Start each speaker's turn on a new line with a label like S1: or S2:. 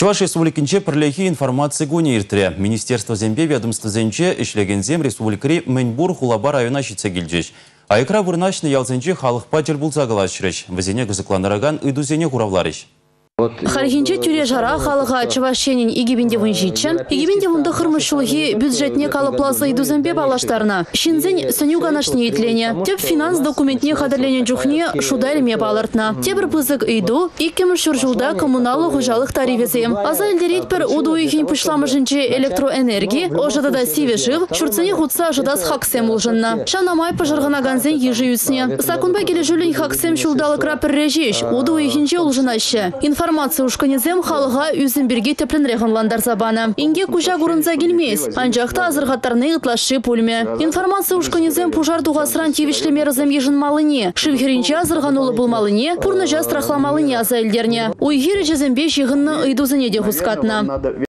S1: Чуваш Республикинче пірлехи информация гуне иртіре. Министерство зембе ведомствозенче ішлегензем республикари Менбур хулаба района шитсе келжеш. Айкра вырнашны ялзенче халық патер бұлза қалашырыш. Візене гызыкланыраган ыдузене хуравларыш.
S2: Хархинче тюре жара халыға чывашенин игибинде вынжиччен, игибинде вунда хырмышшылығы бюджетне калыпласа идузембе балаштарына. Шинзен сөню ганашне етлене. Теп финанс документне қадырленен жүхне шуда балартна. Тебір пызык иду, иккемір шуржулда коммуналы хужалық тарифезем. Аза елдерет бір уду ихин пышламыжынче электроэнергии, ожадада сиве жив, шурцене хутса жадас хаксем улжынна. Шанамай пыжырғына ганзен ежи үсне. Сакунба келе жүлін хаксем шулдалы крапір режеш, уду ихинче улжынашы. Информация ушканезем халыға үзімберге тепленреген ландар забаны. Инге кужа гурынза келмес. Анжақта азырғаттарны ытлашы пульме. Информация ушканезем пужар туғасыран тевішлемерізім ежін малыне. Шывхерінче азырған олы булмалыне, пурны жа страхламалыне аза елдерне. Уйгері жезімбе жиғынны де хускатна.